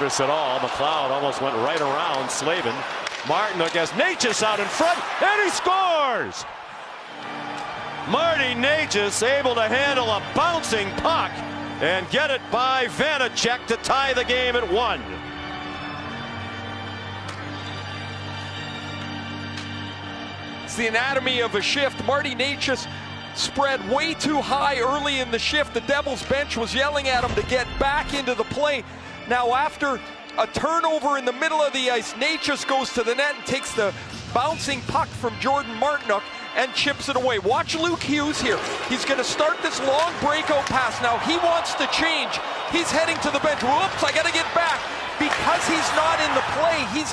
at all. McLeod almost went right around Slavin. Martinook has Necas out in front, and he scores! Marty Necas able to handle a bouncing puck and get it by Vanecek to tie the game at one. It's the anatomy of a shift. Marty Necas spread way too high early in the shift. The Devils bench was yelling at him to get back into the play. Now after a turnover in the middle of the ice, Necas goes to the net and takes the bouncing puck from Jordan Martinook and chips it away. Watch Luke Hughes here. He's going to start this long breakout pass. Now he wants to change. He's heading to the bench. Whoops, I got to get back. Because he's not in the play, he's